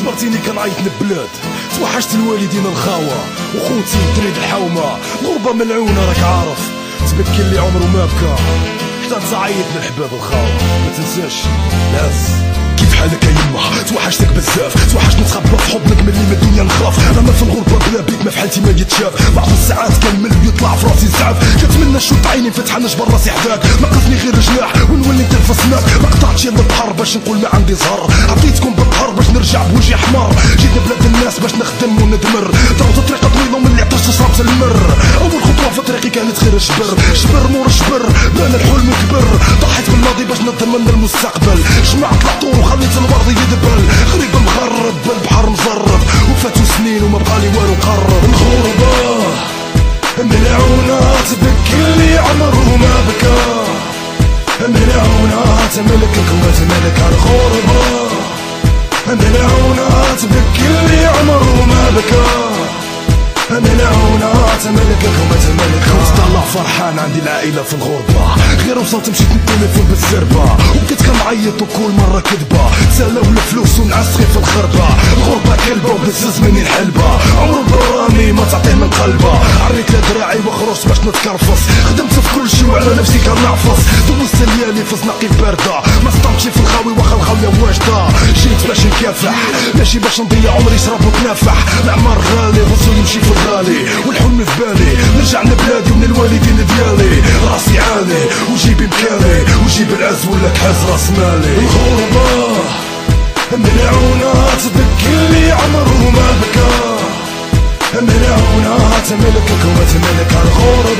جبرتيني كنعيط للبلاد؟ توحشت الوالدين الخاوة وخوتي تريد الحومة. غربة ملعونة راك عارف. تبكي اللي عمره ما بكى. حتى تعيط للحباب الخاوة. ما تنساش لاس كيف حالك يا يما توحشتك بزاف. توحشت نتخبى في حضنك ملي من الدنيا نخاف. أنا ما في الغربة بلا بيت ما في حالتي ما يتشاف بعض الساعات كنمل ويطلع في راسي زعف. كنتمنى نشوف عيني فتح نجبر راسي حداك. ناقصني غير جناح ونولي نتنفس ما قطعتش البحر باش نقول ما عندي زهر. عطيتكم بالقهر. باش نرجع بوجهي حمار جيت بلاد الناس باش نخدم وندمر. ضربت طريقه طويلة ومن اللي عطشت شربت المر. أول خطوة في طريقي كانت خير شبر شبر مور شبر بان الحلم كبر ضحيت بالماضي باش نضمن المستقبل. جمعت العطور وخليت الورد يدبل. غريب مغرب بالبحر مزرب وفاتوا سنين وما بقالي والو قرب. الغربة ملعونة تبكي اللي عمره ما بكى. ملعونة تملكك وتملك الغربة ملعونة تبكي اللي عمره ما بكى ملعونة تملكك وما تملك كنت طلع فرحان عندي العائلة في الغربة. غير وصلت مشيت نتليفون بالزربة. وبديت كنعيط وكل مرة كذبة. سالاو الفلوس ونعسخي في الخربة الغربة كلبة وبزز مني الحلبة. عمر برامي ما تعطيه من قلبة. لدراعي وخرجت باش نتكرفص. خدمت في كل شي وعلى نفسي كنعفص. دوزت الليالي في زناقي باردة. ما سطمتش في الخاوي واخا الخاوية واجدة. جيت باش نكافح. ماشي باش نضيع عمري شرب وتنافح. العمر غالي غسل يمشي في الغالي. والحلم في بالي. نرجع لبلادي ومن الوالدين ديالي. راسي عالي. وجيبي مكاني وجيب العز ولا تحز راس مالي. الغربة ملعونة تبكي. اللي عمره ما بكى ملعونة تملكك وما تملك الغربة